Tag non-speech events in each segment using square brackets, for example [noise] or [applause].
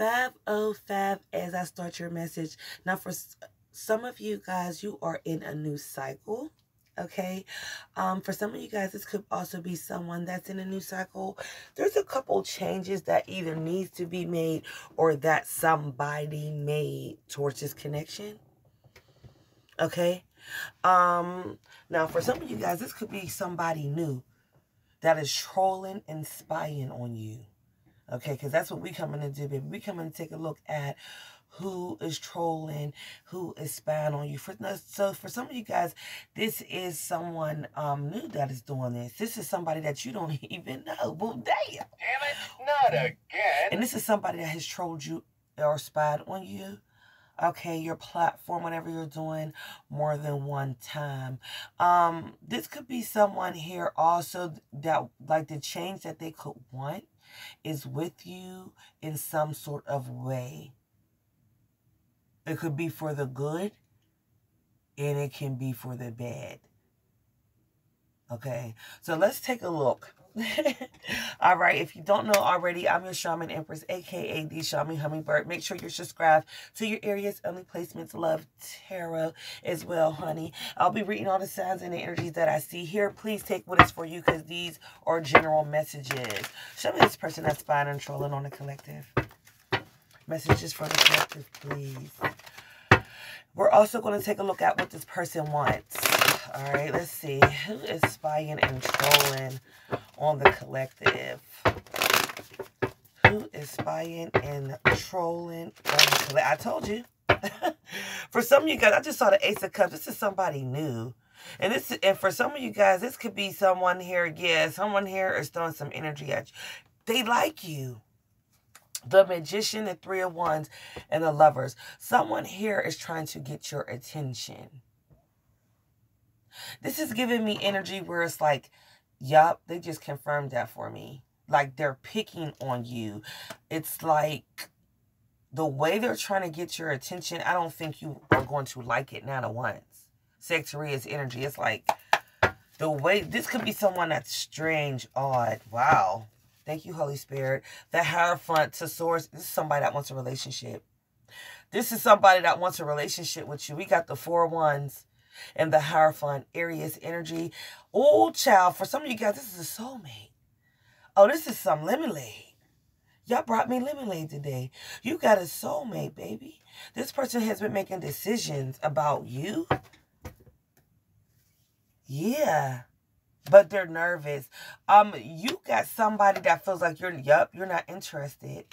Fab oh fab as I start your message. Now for some of you guys, you are in a new cycle okay? Um for some of you guys this could also be someone that's in a new cycle. There's a couple changes that either needs to be made or that somebody made towards this connection okay? Um now for some of you guys this could be somebody new that is trolling and spying on you okay because that's what we coming in to do baby we coming to take a look at who is trolling, who is spying on you. For so for some of you guys, this is someone um new that is doing this. This is somebody that you don't [laughs] even know. Well, damn. Damn it, not again. And this is somebody that has trolled you or spied on you. Okay, your platform, whatever you're doing, more than one time. Um, this could be someone here also that like the change that they could want is with you in some sort of way. It could be for the good and it can be for the bad. Okay, so let's take a look. [laughs] All right, if you don't know already, I'm your Shaman Empress, aka the Shaman Hummingbird. Make sure you're subscribed to your Aries only placements love tarot as well, honey. I'll be reading all the signs and the energies that I see here. Please take what is for you because these are general messages. Show me this person that's spying and trolling on the collective. Messages for the collective, please. We're also going to take a look at what this person wants. All right, let's see. Who is spying and trolling on the collective? Who is spying and trolling? I told you. [laughs] for some of you guys, I just saw the Ace of Cups. This is somebody new. And this and for some of you guys, this could be someone here. Yeah, someone here is throwing some energy at you. They like you the magician, the three of wands, and the lovers. Someone here is trying to get your attention. This is giving me energy where it's like, yup, they just confirmed that for me. Like they're picking on you. It's like the way they're trying to get your attention, I don't think you are going to like it not at once. Sagittarius energy. It's like the way this could be someone that's strange, odd. Wow. Thank you, Holy Spirit. The Hierophant to Source. This is somebody that wants a relationship. This is somebody that wants a relationship with you. We got the four ones and the Hierophant, Aries energy. Oh, child, for some of you guys, this is a soulmate. Oh, this is some lemonade. Y'all brought me lemonade today. You got a soulmate, baby. This person has been making decisions about you. Yeah but they're nervous. Um, you got somebody that feels like you're, yup, you're not interested.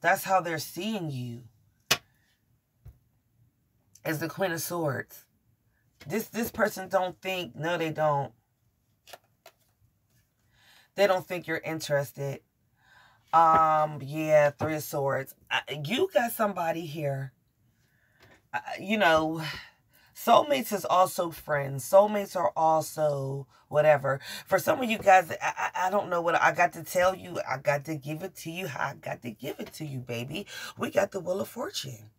That's how they're seeing you. As the Queen of Swords. This, this person don't think, no, they don't. They don't think you're interested. Um, yeah, Three of Swords. you got somebody here. Uh, you know Soulmates is also friends. Soulmates are also whatever. For some of you guys, I, I, don't know what I got to tell you. I got to give it to you I got to give it to you, baby. We got the Wheel of Fortune.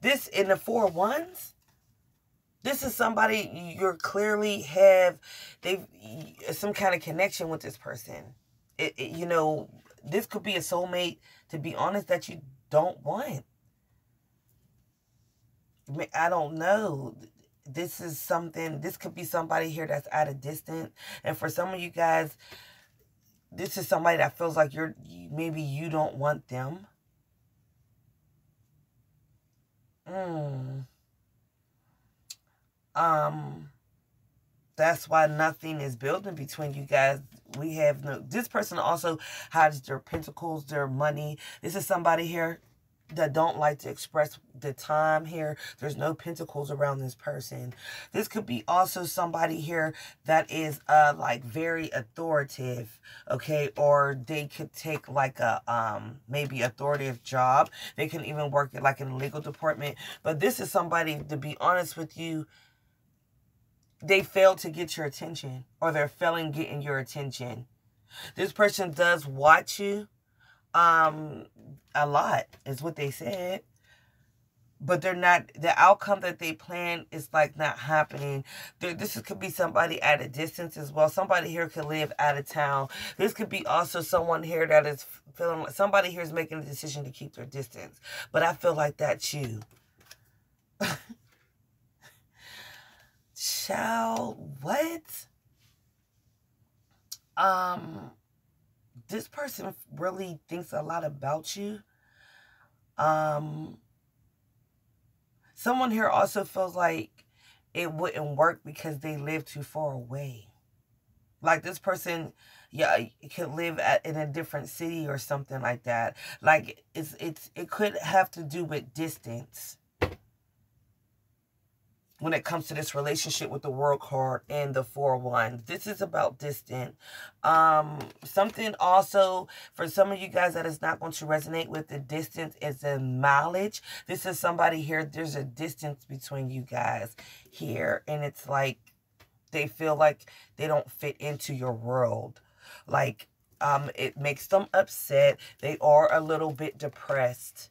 This in the four ones. This is somebody you're clearly have they've some kind of connection with this person. It, it, you know, this could be a soulmate, to be honest, that you don't want. I don't know. This is something, this could be somebody here that's at a distance. And for some of you guys, this is somebody that feels like you're, maybe you don't want them. Mm. Um, that's why nothing is building between you guys. We have no, this person also has their pentacles, their money. This is somebody here that don't like to express the time here. There's no pentacles around this person. This could be also somebody here that is uh like very authoritative, okay? Or they could take like a um maybe authoritative job. They can even work like in the legal department. But this is somebody, to be honest with you, they fail to get your attention or they're failing getting your attention. This person does watch you um, a lot is what they said. but they're not the outcome that they plan is like not happening there, this could be somebody at a distance as well somebody here could live out of town this could be also someone here that is feeling like somebody here is making a decision to keep their distance but i feel like that's you [laughs] child what um this person really thinks a lot about you um Someone here also feels like it wouldn't work because they live too far away. Like this person, yeah, could live at, in a different city or something like that. Like it's it's it could have to do with distance when it comes to this relationship with the world card and the four one. This is about distant. Um something also for some of you guys that is not going to resonate with the distance is the mileage. this is somebody here there's a distance between you guys here and it's like they feel like they don't fit into your world. Like um it makes them upset. They are a little bit depressed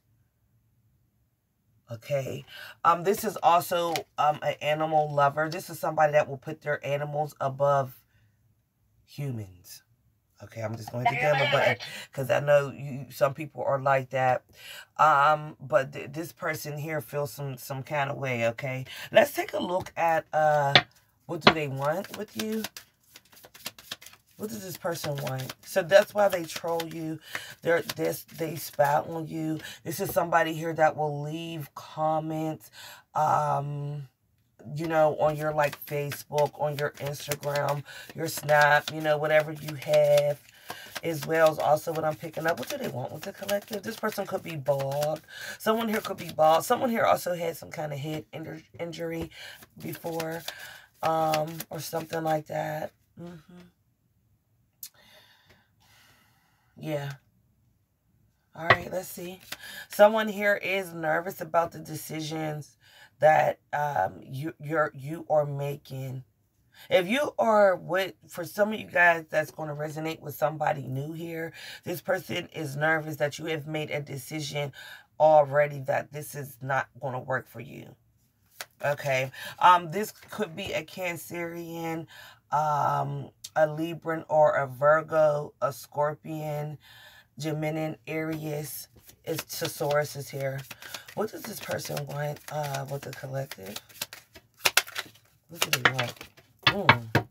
okay? Um this is also um an animal lover. This is somebody that will put their animals above humans okay? I'm just going to give them a button [laughs] because i know you some people are like that. Um but th this person here feels some some kind of way okay? Let's take a look at uh what do they want with you what does this person want? So that's why they troll you. They're this they spout on you. This is somebody here that will leave comments. Um you know, on your like Facebook, on your Instagram, your Snap, you know, whatever you have as well as also what I'm picking up. What do they want with the collective? This person could be bald. Someone here could be bald. Someone here also had some kind of head injury before um, or something like that. Mm -hmm. Yeah. All right, let's see. Someone here is nervous about the decisions that um you you're you are making. If you are with for some of you guys that's going to resonate with somebody new here, this person is nervous that you have made a decision already that this is not going to work for you. Okay. Um this could be a Cancerian um a Libran or a Virgo, a Scorpion, Gemini, Aries. It's Taurus is here. What does this person want uh, with the collective? What do they want? Mm.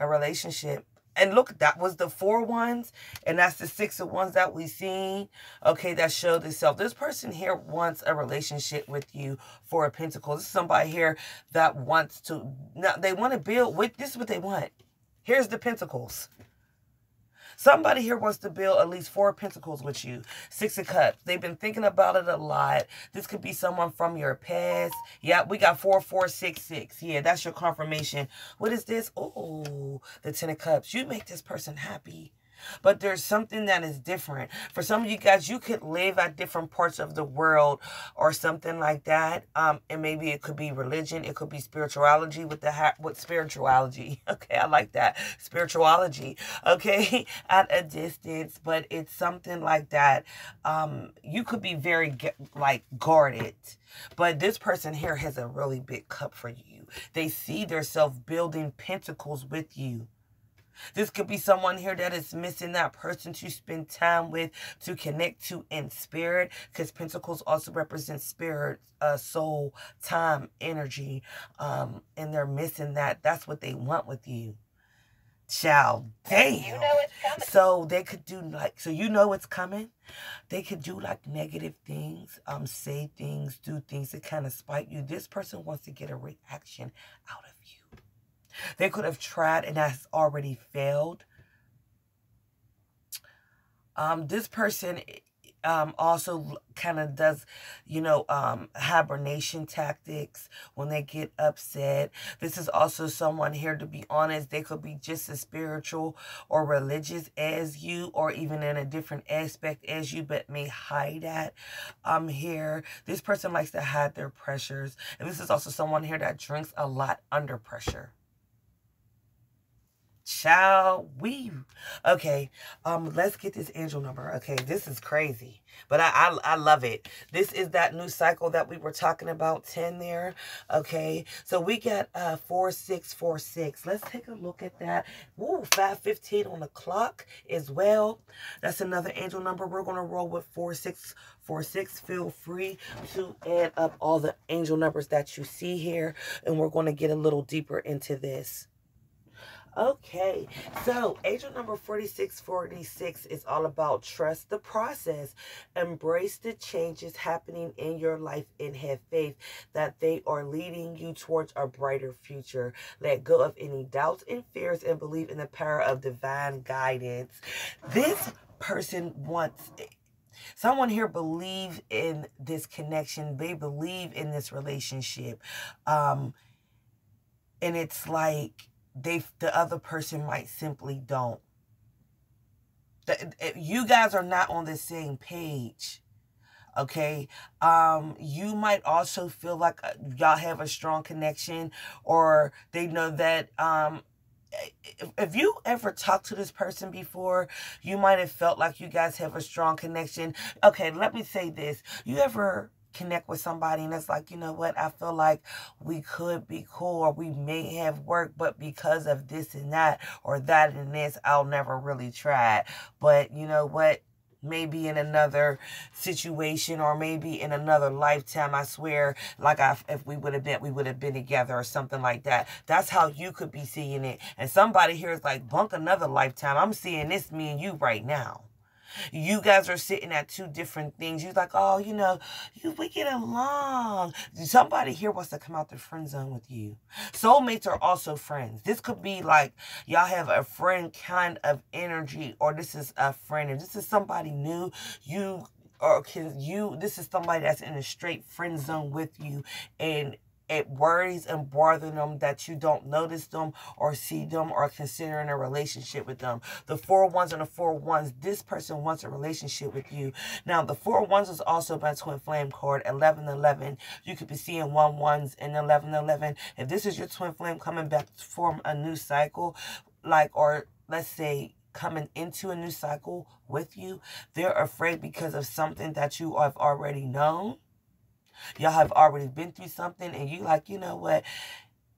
A relationship. And look, that was the four ones, and that's the six of wands that we've seen. Okay, that showed itself. This person here wants a relationship with you for a pentacle. This is somebody here that wants to, now they want to build with, this is what they want. Here's the pentacles. Somebody here wants to build at least four pentacles with you. Six of cups. They've been thinking about it a lot. This could be someone from your past. Yeah, we got four, four, six, six. Yeah, that's your confirmation. What is this? Oh, the ten of cups. You make this person happy. But there's something that is different. For some of you guys, you could live at different parts of the world or something like that. Um, and maybe it could be religion. It could be spirituality with the ha with spirituality. [laughs] Okay, I like that. Spirituality. Okay, [laughs] at a distance. But it's something like that. Um, you could be very, like, guarded. But this person here has a really big cup for you. They see themselves building pentacles with you. This could be someone here that is missing that person to spend time with, to connect to in spirit, because Pentacles also represent spirit, uh, soul, time, energy, um, and they're missing that. That's what they want with you. Child, damn. You know it's coming. So they could do like, so you know it's coming. They could do like negative things, um, say things, do things that kind of spite you. This person wants to get a reaction out of they could have tried and has already failed. Um, this person um, also kind of does, you know, um, hibernation tactics when they get upset. This is also someone here, to be honest, they could be just as spiritual or religious as you or even in a different aspect as you, but may hide that um, here. This person likes to hide their pressures. And this is also someone here that drinks a lot under pressure. Shall we? Okay, um, let's get this angel number. Okay, this is crazy, but I, I, I love it. This is that new cycle that we were talking about, 10 there. Okay, so we got uh 4646. Let's take a look at that. Woo, 515 on the clock as well. That's another angel number. We're gonna roll with 4646. Feel free to add up all the angel numbers that you see here, and we're gonna get a little deeper into this. Okay, so angel number 4646 is all about trust the process, embrace the changes happening in your life, and have faith that they are leading you towards a brighter future. Let go of any doubts and fears and believe in the power of divine guidance. This person wants someone here believe in this connection they believe in this relationship um and it's like they the other person might simply don't. The, you guys are not on the same page okay? Um you might also feel like uh, y'all have a strong connection or they know that um if, if you ever talked to this person before you might have felt like you guys have a strong connection. Okay let me say this. You ever connect with somebody and it's like, you know what, I feel like we could be cool or we may have worked, but because of this and that or that and this, I'll never really try it. But you know what? maybe in another situation or maybe in another lifetime i swear like I, if we would have been we would have been together or something like that that's how you could be seeing it and somebody here is like bunk another lifetime i'm seeing this me and you right now you guys are sitting at two different things. You're like, oh, you know, you we get along. Somebody here wants to come out the friend zone with you. Soulmates are also friends. This could be like y'all have a friend kind of energy, or this is a friend, this is somebody new. You or can you this is somebody that's in a straight friend zone with you and it worries and bothers them that you don't notice them or see them or considering a relationship with them. The four ones and the four ones, this person wants a relationship with you. Now, the four ones is also my twin flame card, 1111. You could be seeing one ones in 1111. If this is your twin flame coming back to form a new cycle, like, or let's say coming into a new cycle with you, they're afraid because of something that you have already known Y'all have already been through something and you like, you know what?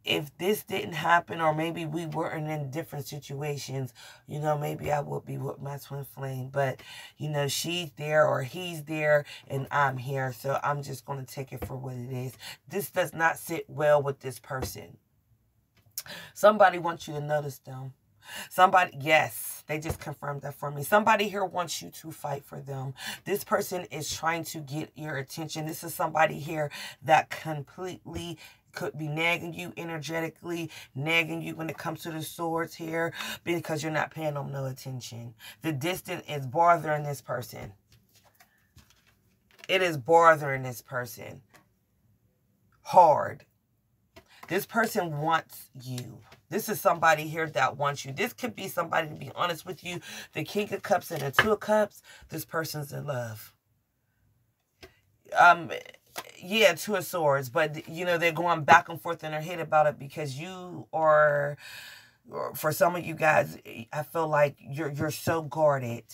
If this didn't happen or maybe we weren't in different situations, you know, maybe I would be with my twin flame. But, you know, she's there or he's there and I'm here. So I'm just going to take it for what it is. This does not sit well with this person. Somebody wants you to notice them. Somebody, yes, they just confirmed that for me. Somebody here wants you to fight for them. This person is trying to get your attention. This is somebody here that completely could be nagging you energetically, nagging you when it comes to the swords here because you're not paying them no attention. The distance is bothering this person. It is bothering this person hard. This person wants you. This is somebody here that wants you. This could be somebody, to be honest with you, the King of Cups and the Two of Cups. This person's in love. Um, yeah, Two of Swords. But, you know, they're going back and forth in their head about it because you are, for some of you guys, I feel like you're, you're so guarded.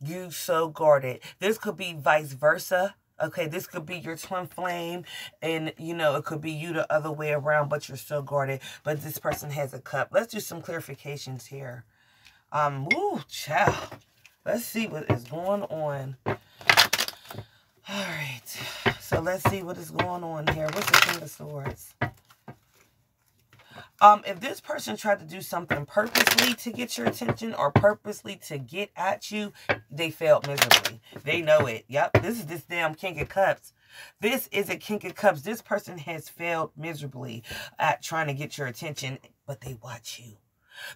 You so guarded. This could be vice versa. Okay, this could be your twin flame, and you know, it could be you the other way around, but you're still guarded. But this person has a cup. Let's do some clarifications here. Um, woo, child. Let's see what is going on. All right. So let's see what is going on here. What's the King of Swords? Um, if this person tried to do something purposely to get your attention or purposely to get at you, they failed miserably. They know it. Yep, this is this damn King of Cups. This is a King of Cups. This person has failed miserably at trying to get your attention, but they watch you.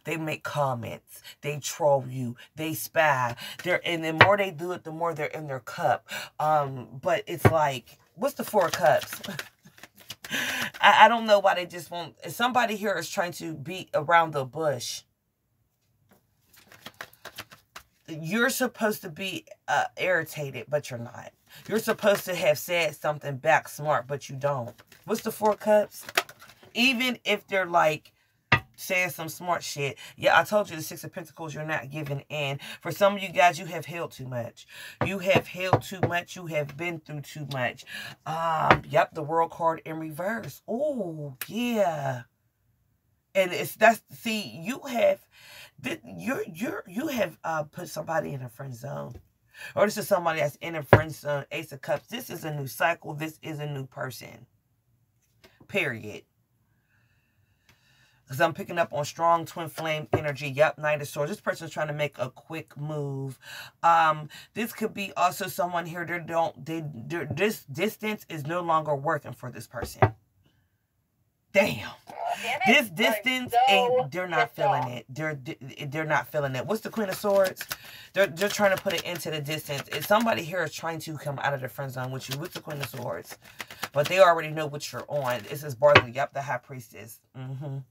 They make comments. They troll you. They spy. They're and the more they do it, the more they're in their cup. Um, but it's like, what's the four cups? [laughs] I, I don't know why they just won't. Somebody here is trying to beat around the bush. You're supposed to be uh, irritated, but you're not. You're supposed to have said something back smart, but you don't. What's the four cups? Even if they're like saying some smart shit. Yeah, I told you the Six of Pentacles, you're not giving in. For some of you guys, you have held too much. You have held too much. You have been through too much. Um, yep, the World card in reverse. Oh, yeah. And it's that's see, you have you're you're you have uh put somebody in a friend zone. Or this is somebody that's in a friend zone, ace of cups. This is a new cycle. This is a new person. Period. Because I'm picking up on strong twin flame energy. Yep, Knight of Swords. This person's trying to make a quick move. Um, this could be also someone here. They don't. They. This distance is no longer working for this person. Damn. This distance ain't they're not feeling it. They're they're not feeling it. What's the Queen of Swords? They're they're trying to put it into the distance. If somebody here is trying to come out of the friend zone with you, with the Queen of Swords? But they already know what you're on. This is Barley. Yep, the High Priestess. Mm -hmm.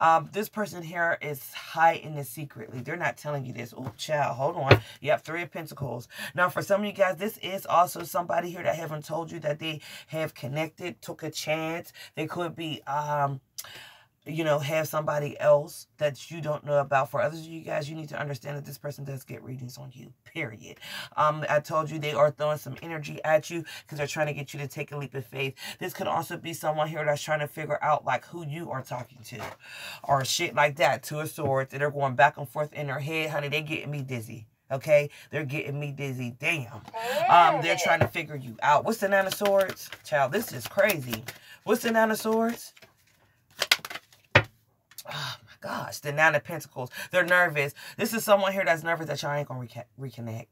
Um, this person here is hiding it secretly. They're not telling you this. Oh, child, hold on. Yep, Three of Pentacles. Now, for some of you guys, this is also somebody here that haven't told you that they have connected, took a chance. They could be um you know, have somebody else that you don't know about. For others of you guys, you need to understand that this person does get readings on you, period. Um, I told you they are throwing some energy at you because they're trying to get you to take a leap of faith. This could also be someone here that's trying to figure out, like, who you are talking to or shit like that. Two of Swords, and they're going back and forth in their head. Honey, they getting me dizzy. Okay, they're getting me dizzy. Damn. Um, they're trying to figure you out. What's the Nine of Swords? Child, this is crazy. What's the Nine of Swords? Oh my gosh, the Nine of Pentacles. They're nervous. This is someone here that's nervous that y'all ain't gonna reconnect.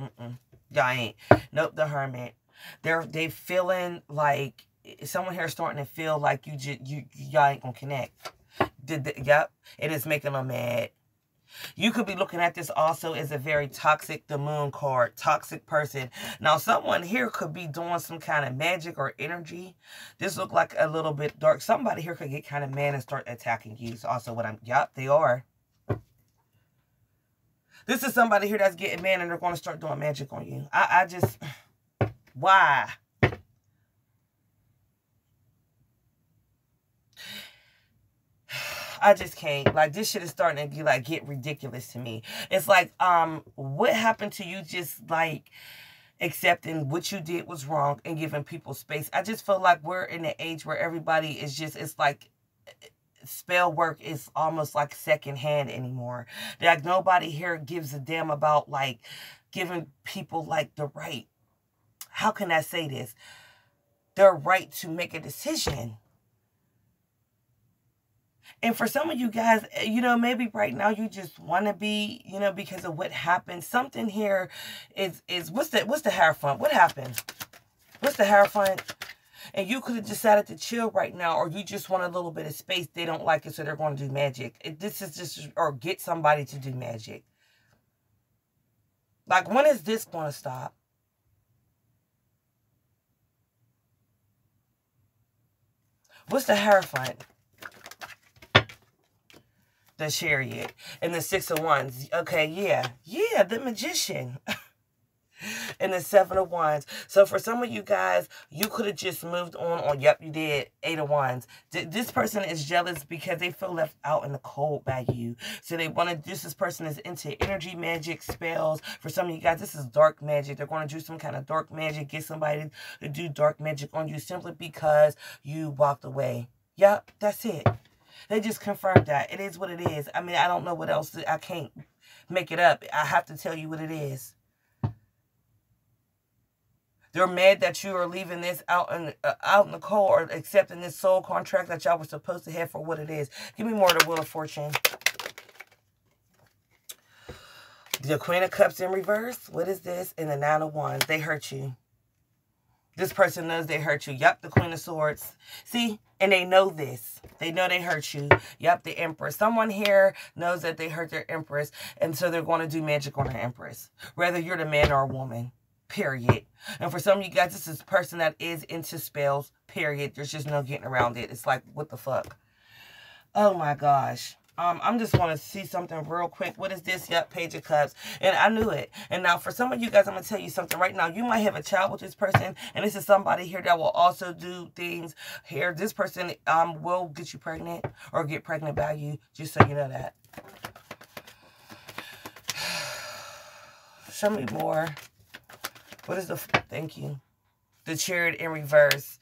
Mm-mm. Y'all ain't. Nope, the Hermit. They're they feeling like someone here starting to feel like you just you y'all ain't gonna connect. Did yep, it is making them mad. You could be looking at this also as a very toxic, the moon card, toxic person. Now, someone here could be doing some kind of magic or energy. This look like a little bit dark. Somebody here could get kind of mad and start attacking you. It's also what I'm, yep, they are. This is somebody here that's getting mad and they're going to start doing magic on you. I, I just, [sighs] why? I just can't. Like, this shit is starting to be like, get ridiculous to me. It's like, um, what happened to you just, like, accepting what you did was wrong and giving people space? I just feel like we're in an age where everybody is just, it's like, spell work is almost like secondhand anymore. Like, nobody here gives a damn about, like, giving people, like, the right, how can I say this? Their right to make a decision. And for some of you guys, eh, you know, maybe right now you just want to be, you know, because of what happened. Something here is, is what's the, what's the Hierophant? What happened? What's the Hierophant? And you could have decided to chill right now, or you just want a little bit of space. They don't like it, so they're going to do magic. This is just, or get somebody to do magic. Like, when is this going to stop? What's the Hierophant? The chariot and the six of wands. Okay, yeah. Yeah, the magician. [laughs] and the seven of wands. So for some of you guys, you could have just moved on on yep, you did. Eight of wands. This person is jealous because they feel left out in the cold by you. So they want to, this, this person is into energy magic spells. For some of you guys, this is dark magic. They're going to do some kind of dark magic, get somebody to do dark magic on you simply because you walked away. Yep, that's it. They just confirmed that. It is what it is. I mean, I don't know what else. I can't make it up. I have to tell you what it is. They're mad that you are leaving this out in uh, out in the cold or accepting this soul contract that y'all were supposed to have for what it is. Give me more of the Wheel of Fortune. The Queen of Cups in reverse. What is this? And the Nine of Wands. They hurt you. This person knows they hurt you. Yep, the Queen of Swords. See? And they know this. They know they hurt you. Yep, the Empress. Someone here knows that they hurt their Empress. And so they're going to do magic on their Empress. Whether you're the man or a woman. Period. And for some of you guys, this is a person that is into spells. Period. There's just no getting around it. It's like, what the fuck? Oh my gosh. Um, I'm just want to see something real quick. What is this? Yep, Page of Cups. And I knew it. And now for some of you guys, I'm going to tell you something right now. You might have a child with this person. And this is somebody here that will also do things here. This person um will get you pregnant or get pregnant by you. Just so you know that. [sighs] Show me more. What is the... Thank you. The chariot in reverse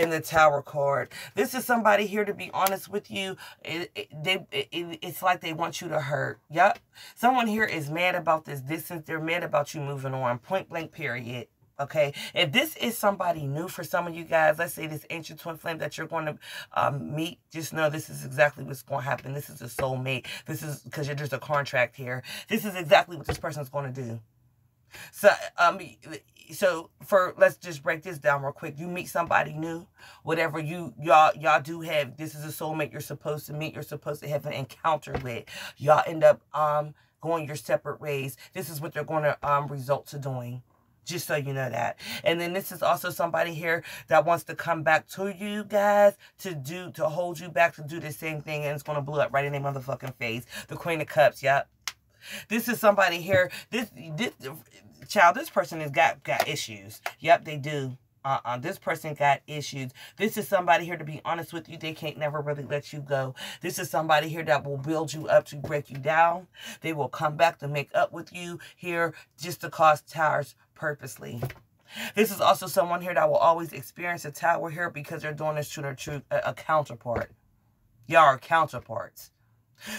in the tower card. This is somebody here to be honest with you. It, it, they, it, it's like they want you to hurt. Yep. Someone here is mad about this distance. They're mad about you moving on. Point blank period. Okay. If this is somebody new for some of you guys, let's say this ancient twin flame that you're going to um, meet, just know this is exactly what's going to happen. This is a soulmate. This is because there's a contract here. This is exactly what this person's going to do. So, um, so for let's just break this down real quick. You meet somebody new, whatever you y'all y'all do have. This is a soulmate you're supposed to meet. You're supposed to have an encounter with. Y'all end up um going your separate ways. This is what they're going to um result to doing. Just so you know that. And then this is also somebody here that wants to come back to you guys to do, to hold you back to do the same thing. And it's going to blow up right in their motherfucking face. The Queen of Cups, yep. This is somebody here. This, this child, this person has got, got issues. Yep, they do. Uh-uh. This person got issues. This is somebody here, to be honest with you, they can't never really let you go. This is somebody here that will build you up to break you down. They will come back to make up with you here just to cause towers purposely. This is also someone here that will always experience a tower here because they're doing this to their true a, a counterpart. Y'all are counterparts.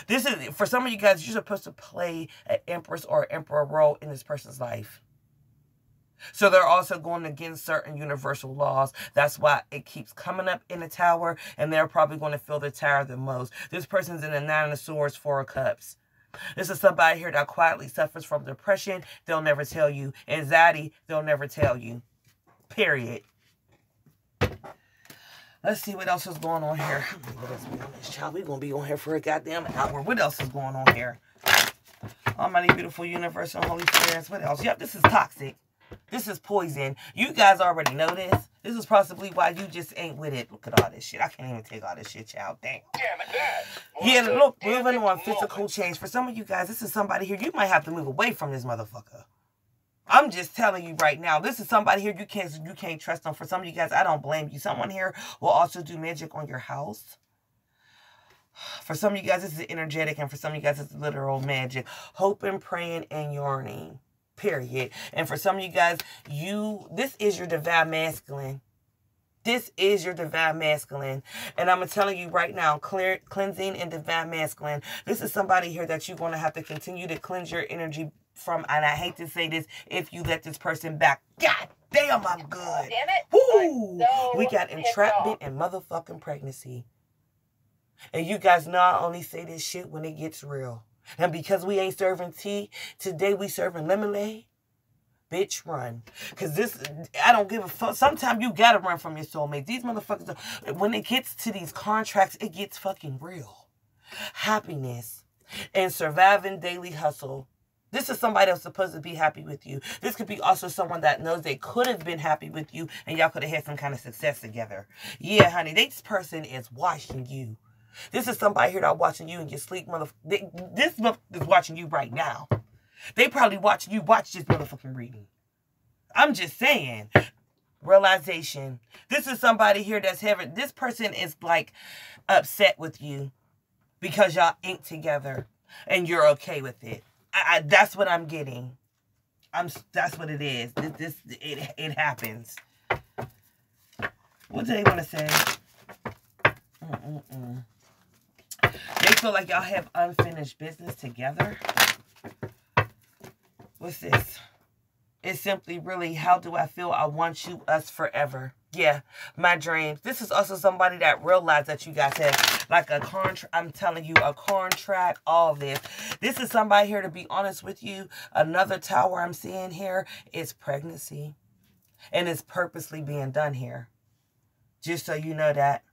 This is, for some of you guys, you're supposed to play an empress or emperor role in this person's life. So they're also going against certain universal laws. That's why it keeps coming up in the tower, and they're probably going to feel the tower the most. This person's in the Nine of Swords, Four of Cups. This is somebody here that quietly suffers from depression. They'll never tell you. Anxiety, they'll never tell you. Period. Let's see what else is going on here. What else on this child? We're gonna be on here for a goddamn hour. What else is going on here? Almighty beautiful universe and holy spirits. What else? Yep, this is toxic. This is poison. You guys already know this. This is possibly why you just ain't with it. Look at all this shit. I can't even take all this shit, child. Damn. Damn. Yeah, look, moving on. Physical change. For some of you guys, this is somebody here. You might have to move away from this motherfucker. I'm just telling you right now. This is somebody here you can't you can't trust them. For some of you guys, I don't blame you. Someone here will also do magic on your house. For some of you guys, this is energetic, and for some of you guys, it's literal magic. Hoping, praying, and yearning. Period. And for some of you guys, you this is your divine masculine. This is your divine masculine. And I'm telling you right now, clear, cleansing and divine masculine. This is somebody here that you're going to have to continue to cleanse your energy from, and I hate to say this, if you let this person back. God damn, I'm good. Damn it. Woo! So we got entrapment and motherfucking pregnancy. And you guys know I only say this shit when it gets real. And because we ain't serving tea, today we serving lemonade. Bitch, run. Because this, I don't give a fuck. Sometimes you gotta run from your soulmate. These motherfuckers, when it gets to these contracts, it gets fucking real. Happiness and surviving daily hustle. This is somebody that's supposed to be happy with you. This could be also someone that knows they could have been happy with you and y'all could have had some kind of success together. Yeah, honey, this person is watching you. This is somebody here that watching you in your sleep, mother. they- This mother is watching you right now. They probably watching you watch this motherfucking reading. I'm just saying. Realization. This is somebody here that's having. This person is like upset with you because y'all ain't together and you're okay with it. I, I, that's what I'm getting. I'm. That's what it is. This. this it. It happens. What do they want to say? Mm-mm-mm. They feel like y'all have unfinished business together. What's this? It's simply really, how do I feel? I want you, us forever. Yeah, my dreams. This is also somebody that realized that you guys have like a contract. I'm telling you, a contract, all this. This is somebody here, to be honest with you. Another tower I'm seeing here is pregnancy. And it's purposely being done here. Just so you know that.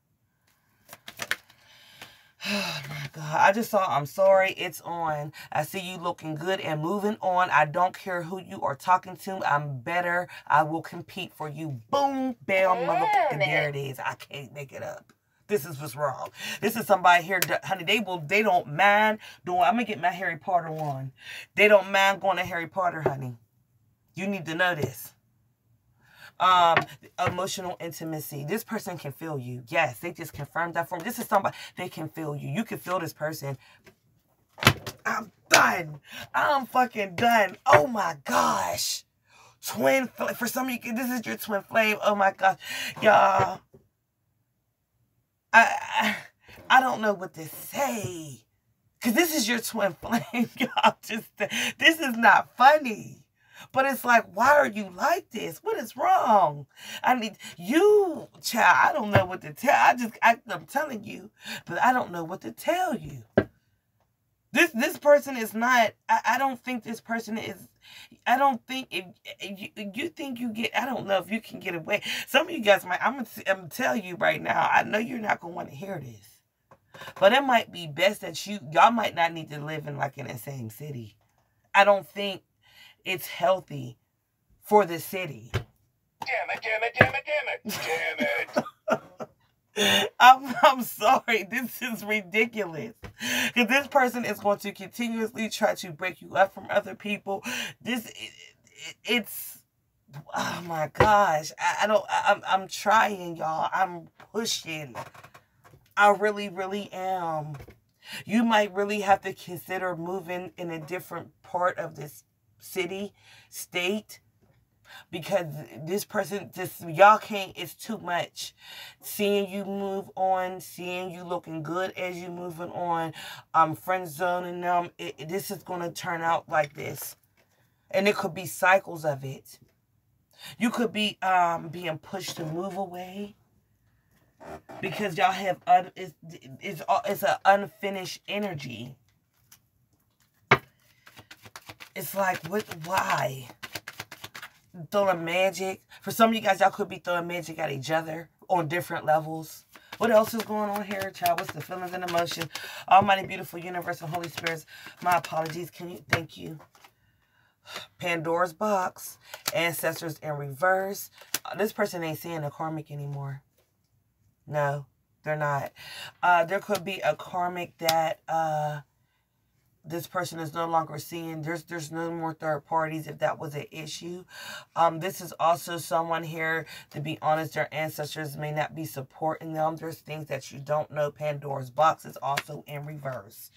Oh [sighs] my God. I just saw, I'm sorry, it's on. I see you looking good and moving on. I don't care who you are talking to. I'm better. I will compete for you. Boom, bam, motherfucker. There it. it is. I can't make it up. This is what's wrong. This is somebody here, honey. They will. They don't mind doing. I'm gonna get my Harry Potter on. They don't mind going to Harry Potter, honey. You need to know this. Um, emotional intimacy. This person can feel you. Yes, they just confirmed that for me. This is somebody they can feel you. You can feel this person. I'm done. I'm fucking done. Oh my gosh. Twin. For some of you, this is your twin flame. Oh my gosh. Y'all. I, I don't know what to say. Cause this is your twin [laughs] flame. Y'all just this is not funny. But it's like, why are you like this? What is wrong? I need you, child. I don't know what to tell. I just, I, I'm telling you, but I don't know what to tell you. This this person is not. I, I don't think this person is. I don't think if, you, you think you get. I don't know if you can get away. Some of you guys might. I'm gonna, I'm gonna tell you right now. I know you're not gonna want to hear this, but it might be best that you y'all might not need to live in like in the same city. I don't think it's healthy for the city. Damn it, damn it, damn it, damn it, damn it. [laughs] I'm I'm sorry. This is ridiculous. Because this person is going to continuously try to break you up from other people. This it, it, it's oh my gosh. I, I don't I, I'm I'm trying, y'all. I'm pushing. I really, really am. You might really have to consider moving in a different part of this city, state, because this person just y'all can't it's too much. Seeing you move on seeing you looking good as you moving on um friend zoning them it, this is going to turn out like this. And it could be cycles of it. You could be um being pushed to move away because y'all have un, it's it's it's an unfinished energy it's like what why throwing magic. For some of you guys, y'all could be throwing magic at each other on different levels. What else is going on here, child? What's the feelings and emotion? Almighty, beautiful, universal, Holy Spirits. My apologies. Can you? Thank you. Pandora's box. Ancestors in reverse. Uh, this person ain't seeing a karmic anymore. No, they're not. Uh, there could be a karmic that uh, this person is no longer seeing there's there's no more third parties if that was an issue. Um this is also someone here to be honest their ancestors may not be supporting them. There's things that you don't know. Pandora's box is also in reverse.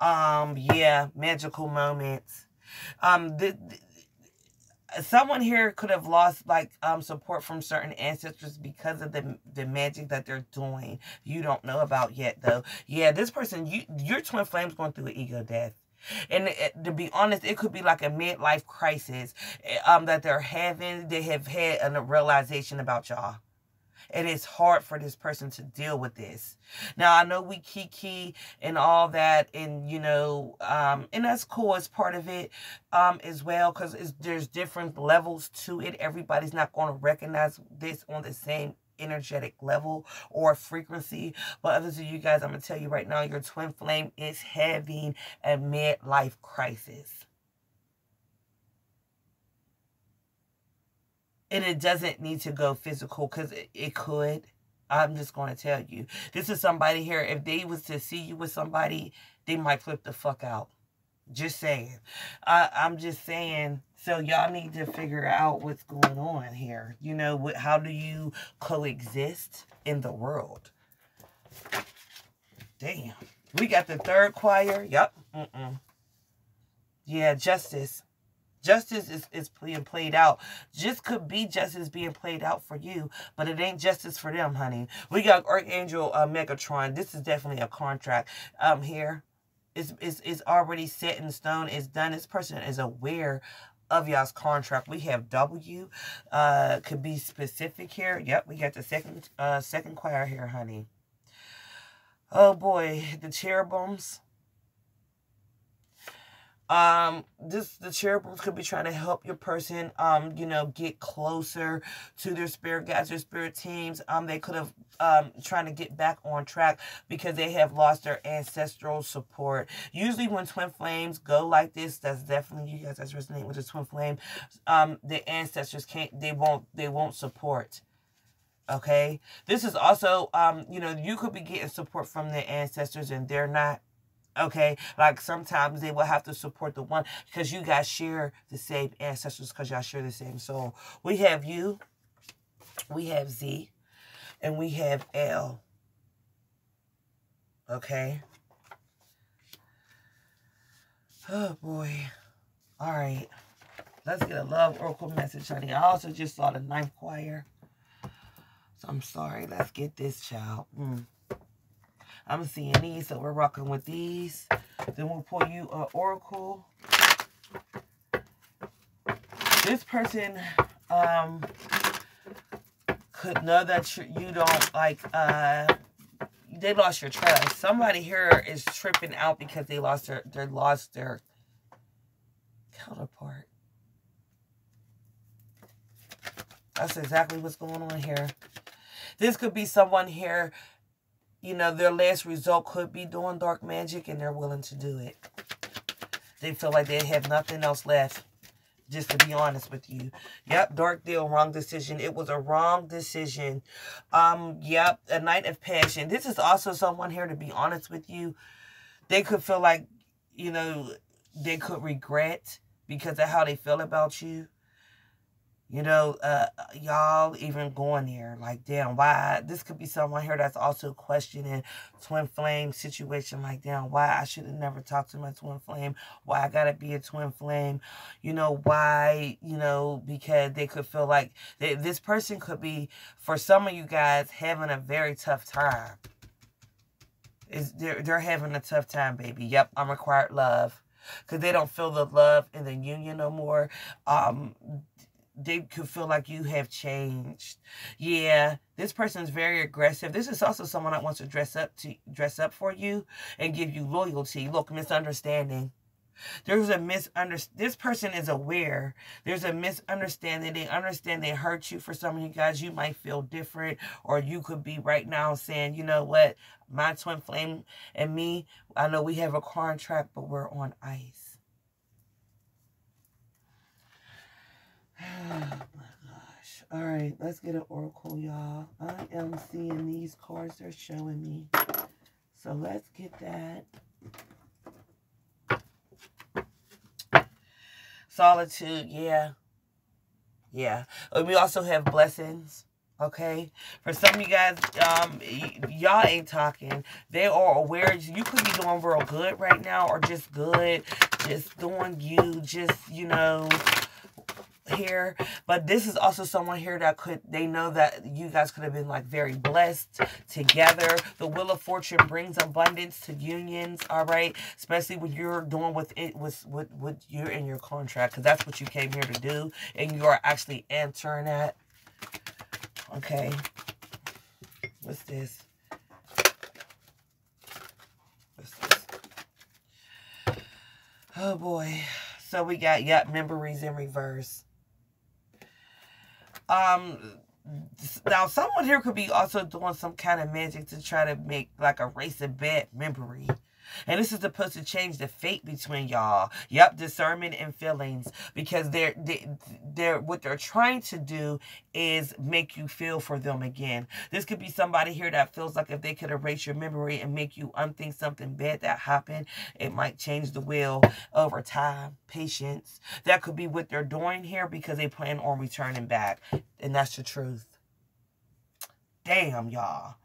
Um yeah magical moments. Um the, the someone here could have lost like um support from certain ancestors because of the the magic that they're doing. You don't know about yet though. Yeah this person you your twin flames going through an ego death. And it, to be honest it could be like a midlife crisis eh, um that they're having. They have had a realization about y'all and it's hard for this person to deal with this. Now I know we kiki and all that, and you know, um, and that's cool as part of it, um, as well, because there's different levels to it. Everybody's not going to recognize this on the same energetic level or frequency. But others of you guys, I'm gonna tell you right now, your twin flame is having a midlife crisis. And it doesn't need to go physical because it, it could. I'm just going to tell you. This is somebody here if they was to see you with somebody they might flip the fuck out. Just saying. I, i'm just saying so y'all need to figure out what's going on here. You know what, how do you coexist in the world? Damn. We got the third choir. Yep Mm-mm. yeah justice Justice is, is being played out. Just could be justice being played out for you, but it ain't justice for them, honey. We got Archangel uh, Metatron. This is definitely a contract um here. It's, it's, it's already set in stone. It's done. This person is aware of y'all's contract. We have W. Uh, could be specific here. Yep, we got the second uh second choir here, honey. Oh boy, the cherubims um this the cherubims could be trying to help your person um you know get closer to their spirit guides their spirit teams um they could have um trying to get back on track because they have lost their ancestral support usually when twin flames go like this that's definitely you guys that's resonating with the twin flame um the ancestors can't they won't they won't support Okay. This is also, um, you know, you could be getting support from their ancestors and they're not. Okay. Like sometimes they will have to support the one because you guys share the same ancestors because y'all share the same soul. We have you, we have Z, and we have L. Okay. Oh boy. All right. Let's get a love oracle message, honey. I also just saw the ninth choir. So I'm sorry. Let's get this child. Mm. I'm seeing these, so we're rocking with these. Then we'll pull you an oracle. This person um, could know that you don't like uh they lost your trust. Somebody here is tripping out because they lost their they lost their counterpart. That's exactly what's going on here. This could be someone here, you know, their last result could be doing dark magic and they're willing to do it. They feel like they have nothing else left, just to be honest with you. Yep, dark deal, wrong decision. It was a wrong decision. Um, yep, a night of passion. This is also someone here, to be honest with you. They could feel like, you know, they could regret because of how they feel about you you know, uh, y'all even going there, like, damn, why? This could be someone here that's also questioning twin flame situation, like, damn, why I should have never talked to my twin flame, why I gotta be a twin flame, you know, why, you know, because they could feel like they, this person could be, for some of you guys, having a very tough time. Is they're, they're having a tough time, baby. Yep, I'm required love because they don't feel the love in the union no more. Um, they could feel like you have changed. Yeah, this person is very aggressive. This is also someone that wants to dress up to dress up for you and give you loyalty. Look, misunderstanding. There's a misunderstanding. This person is aware. There's a misunderstanding. They understand they hurt you. For some of you guys, you might feel different, or you could be right now saying, you know what, my twin flame and me, I know we have a contract, but we're on ice. Oh my gosh. All right, let's get an oracle, y'all. I am seeing these cards they're showing me. So let's get that. Solitude, yeah. Yeah. We also have blessings. Okay, for some of you guys, um, y'all ain't talking. They are aware. You could be doing real good right now, or just good, just doing you, just you know, here but this is also someone here that could they know that you guys could have been like very blessed together. The wheel of fortune brings abundance to unions all right? Especially when you're doing with it with with what you're in your contract because that's what you came here to do and you are actually answering that. Okay. What's this? What's this? Oh boy. So we got, yep, memories in reverse. Um, now someone here could be also doing some kind of magic to try to make like a race of bad memory. And this is supposed to change the fate between y'all. Yep, discernment and feelings. Because they're, they, they're, what they're trying to do is make you feel for them again. This could be somebody here that feels like if they could erase your memory and make you unthink something bad that happened, it might change the will over time. Patience. That could be what they're doing here because they plan on returning back. And that's the truth. Damn, y'all.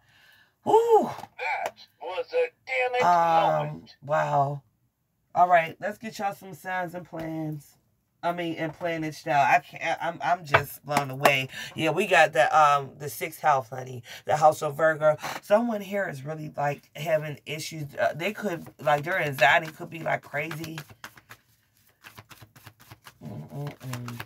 Ooh. That was a damn Um, moment. wow. All right, let's get y'all some signs and plans. I mean, and planning style. I can't. I'm. I'm just blown away. Yeah, we got the um the sixth house, honey. The house of Virgo. Someone here is really like having issues. Uh, they could like their anxiety could be like crazy. Mm-mm-mm.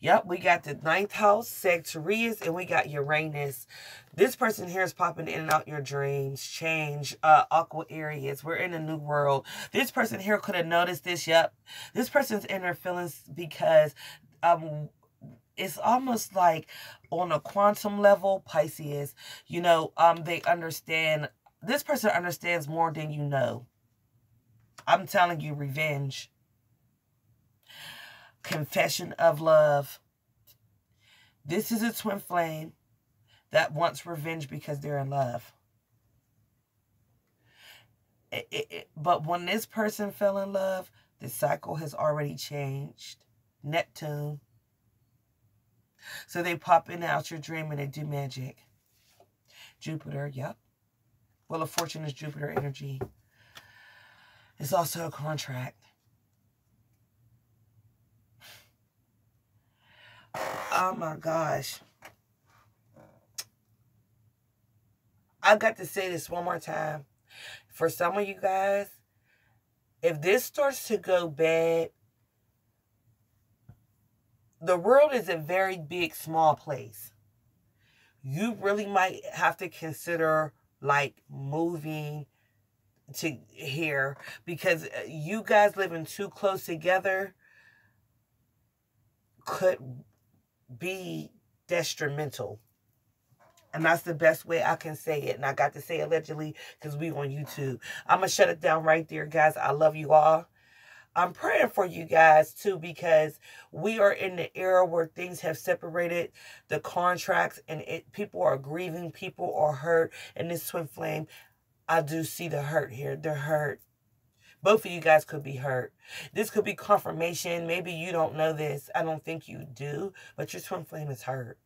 Yep, we got the ninth house, Sagittarius, and we got Uranus. This person here is popping in and out your dreams, change, uh, Aquarius. We're in a new world. This person here could have noticed this. Yep. This person's in their feelings because um it's almost like on a quantum level, Pisces, you know, um, they understand this person understands more than you know. I'm telling you, revenge confession of love. This is a twin flame that wants revenge because they're in love. It, it, it, but when this person fell in love, the cycle has already changed. Neptune. So they pop in and out your dream and they do magic. Jupiter, yep. Wheel, of fortune is Jupiter energy. It's also a contract. Oh my gosh. I got to say this one more time. For some of you guys, if this starts to go bad, the world is a very big, small place. You really might have to consider like moving to here because uh, you guys living too close together could be detrimental. And that's the best way I can say it. And I got to say allegedly because we on YouTube. I'm going to shut it down right there, guys. I love you all. I'm praying for you guys too because we are in the era where things have separated the contracts and it people are grieving, people are hurt. And this twin flame, I do see the hurt here. They're hurt. Both of you guys could be hurt. This could be confirmation. Maybe you don't know this. I don't think you do, but your twin flame is hurt.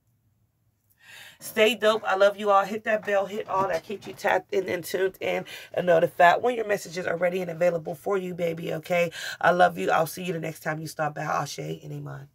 Stay dope. I love you all. Hit that bell. Hit all that. Keep you tapped in and tuned in and notified when your messages are ready and available for you, baby. Okay. I love you. I'll see you the next time you stop by Ashe and Iman.